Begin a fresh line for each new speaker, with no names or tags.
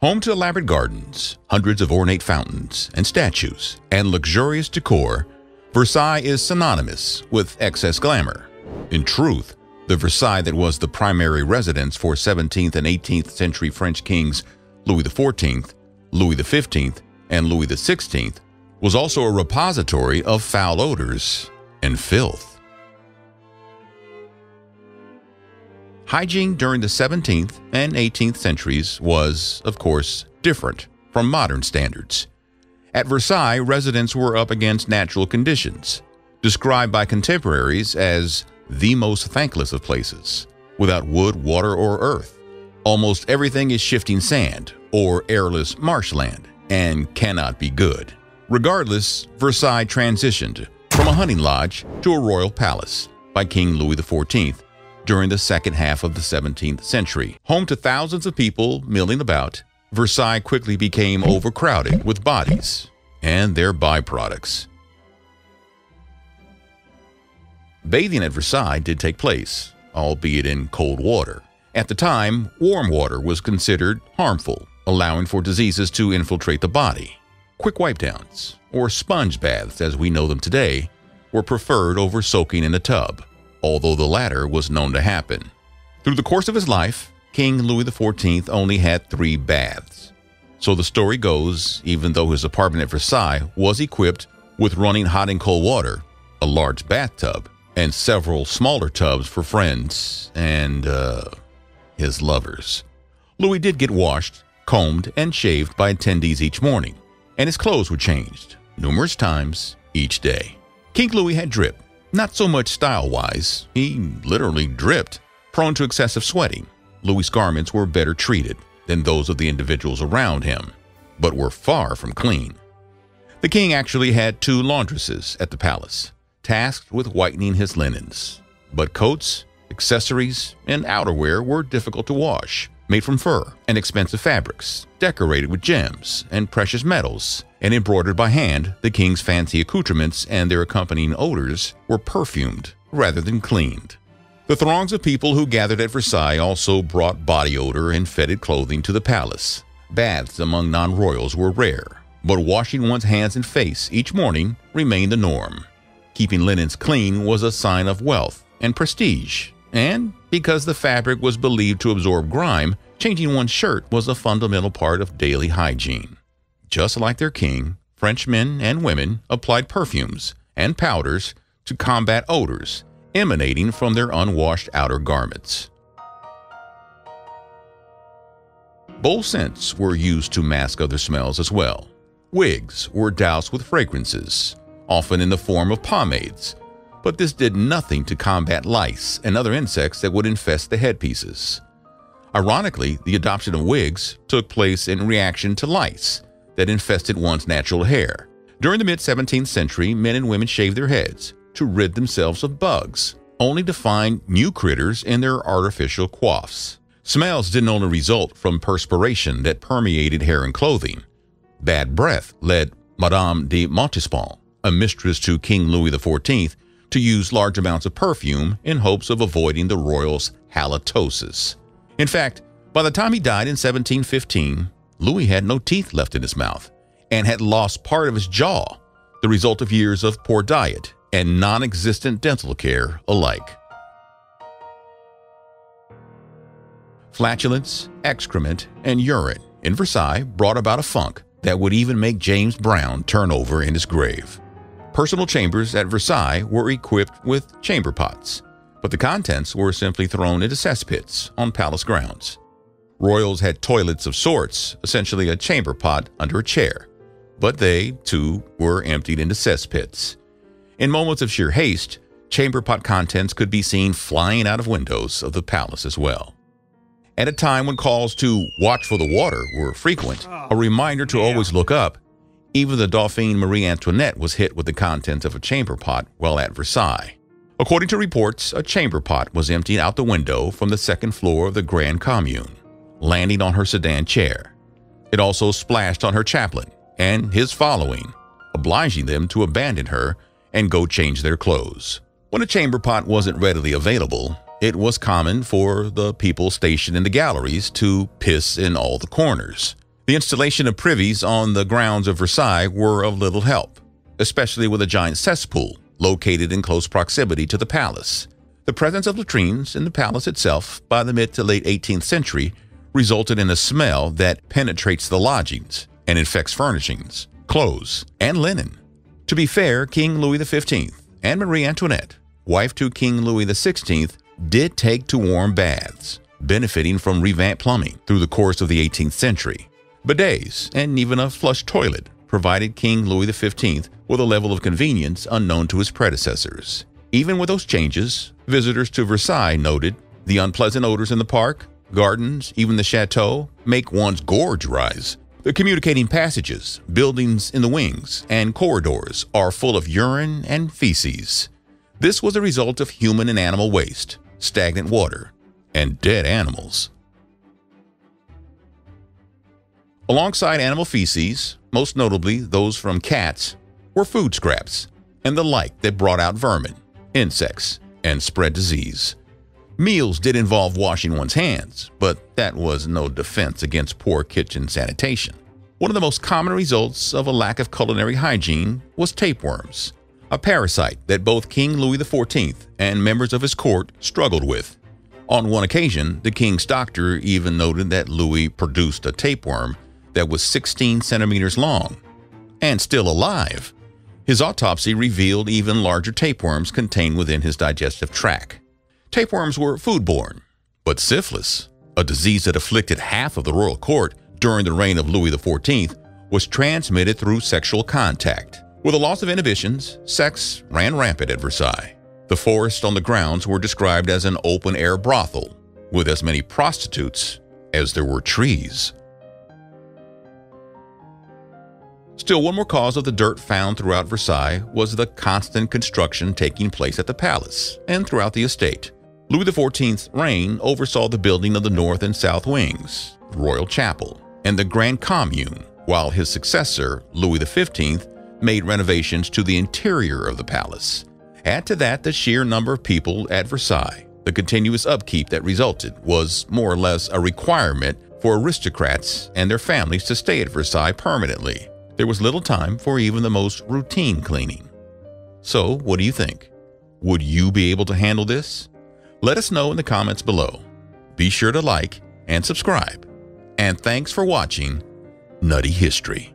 Home to elaborate gardens, hundreds of ornate fountains and statues, and luxurious decor, Versailles is synonymous with excess glamour. In truth, the Versailles that was the primary residence for 17th and 18th century French kings Louis XIV, Louis XV, and Louis XVI was also a repository of foul odors and filth. Hygiene during the 17th and 18th centuries was, of course, different from modern standards. At Versailles, residents were up against natural conditions, described by contemporaries as the most thankless of places, without wood, water, or earth. Almost everything is shifting sand or airless marshland and cannot be good. Regardless, Versailles transitioned from a hunting lodge to a royal palace by King Louis XIV during the second half of the 17th century. Home to thousands of people milling about, Versailles quickly became overcrowded with bodies and their byproducts. Bathing at Versailles did take place, albeit in cold water. At the time, warm water was considered harmful, allowing for diseases to infiltrate the body. Quick wipe downs, or sponge baths as we know them today, were preferred over soaking in a tub, although the latter was known to happen. Through the course of his life, King Louis XIV only had three baths. So the story goes, even though his apartment at Versailles was equipped with running hot and cold water, a large bathtub, and several smaller tubs for friends and, uh, his lovers. Louis did get washed, combed, and shaved by attendees each morning, and his clothes were changed numerous times each day. King Louis had drip, not so much style wise, he literally dripped, prone to excessive sweating. Louis' garments were better treated than those of the individuals around him, but were far from clean. The king actually had two laundresses at the palace, tasked with whitening his linens. But coats, accessories, and outerwear were difficult to wash, made from fur and expensive fabrics, decorated with gems and precious metals, and embroidered by hand, the king's fancy accoutrements and their accompanying odors were perfumed rather than cleaned. The throngs of people who gathered at Versailles also brought body odor and fetid clothing to the palace. Baths among non royals were rare, but washing one's hands and face each morning remained the norm. Keeping linens clean was a sign of wealth and prestige, and because the fabric was believed to absorb grime, changing one's shirt was a fundamental part of daily hygiene. Just like their king, French men and women applied perfumes and powders to combat odors emanating from their unwashed outer garments. Bold scents were used to mask other smells as well. Wigs were doused with fragrances, often in the form of pomades, but this did nothing to combat lice and other insects that would infest the headpieces. Ironically, the adoption of wigs took place in reaction to lice that infested one's natural hair. During the mid 17th century, men and women shaved their heads to rid themselves of bugs, only to find new critters in their artificial coiffs. Smells didn't only result from perspiration that permeated hair and clothing. Bad breath led Madame de Montespan a mistress to King Louis XIV, to use large amounts of perfume in hopes of avoiding the royal's halitosis. In fact, by the time he died in 1715, Louis had no teeth left in his mouth and had lost part of his jaw, the result of years of poor diet and non existent dental care alike. Flatulence, excrement, and urine in Versailles brought about a funk that would even make James Brown turn over in his grave. Personal chambers at Versailles were equipped with chamber pots, but the contents were simply thrown into cesspits on palace grounds. Royals had toilets of sorts, essentially a chamber pot under a chair, but they, too, were emptied into cesspits. In moments of sheer haste, chamber pot contents could be seen flying out of windows of the palace as well. At a time when calls to watch for the water were frequent, a reminder to always look up even the Dauphine Marie Antoinette was hit with the contents of a chamber pot while at Versailles. According to reports, a chamber pot was emptied out the window from the second floor of the Grand Commune, landing on her sedan chair. It also splashed on her chaplain and his following, obliging them to abandon her and go change their clothes. When a chamber pot wasn't readily available, it was common for the people stationed in the galleries to piss in all the corners. The installation of privies on the grounds of Versailles were of little help, especially with a giant cesspool located in close proximity to the palace. The presence of latrines in the palace itself by the mid to late 18th century resulted in a smell that penetrates the lodgings and infects furnishings, clothes, and linen. To be fair, King Louis XV and Marie Antoinette, wife to King Louis XVI, did take to warm baths, benefiting from revamped plumbing through the course of the 18th century. Bidets and even a flush toilet provided King Louis XV with a level of convenience unknown to his predecessors. Even with those changes, visitors to Versailles noted the unpleasant odors in the park, gardens, even the chateau make one's gorge rise. The communicating passages, buildings in the wings, and corridors are full of urine and feces. This was a result of human and animal waste, stagnant water, and dead animals. Alongside animal feces, most notably those from cats, were food scraps and the like that brought out vermin, insects, and spread disease. Meals did involve washing one's hands, but that was no defense against poor kitchen sanitation. One of the most common results of a lack of culinary hygiene was tapeworms, a parasite that both King Louis XIV and members of his court struggled with. On one occasion, the king's doctor even noted that Louis produced a tapeworm that was 16 centimeters long and still alive. His autopsy revealed even larger tapeworms contained within his digestive tract. Tapeworms were foodborne, but syphilis, a disease that afflicted half of the royal court during the reign of Louis XIV, was transmitted through sexual contact. With the loss of inhibitions, sex ran rampant at Versailles. The forests on the grounds were described as an open-air brothel, with as many prostitutes as there were trees. Still, one more cause of the dirt found throughout Versailles was the constant construction taking place at the palace and throughout the estate. Louis XIV's reign oversaw the building of the north and south wings, the Royal Chapel, and the Grand Commune, while his successor, Louis XV, made renovations to the interior of the palace. Add to that the sheer number of people at Versailles. The continuous upkeep that resulted was more or less a requirement for aristocrats and their families to stay at Versailles permanently. There was little time for even the most routine cleaning. So, what do you think? Would you be able to handle this? Let us know in the comments below. Be sure to like and subscribe. And thanks for watching Nutty History.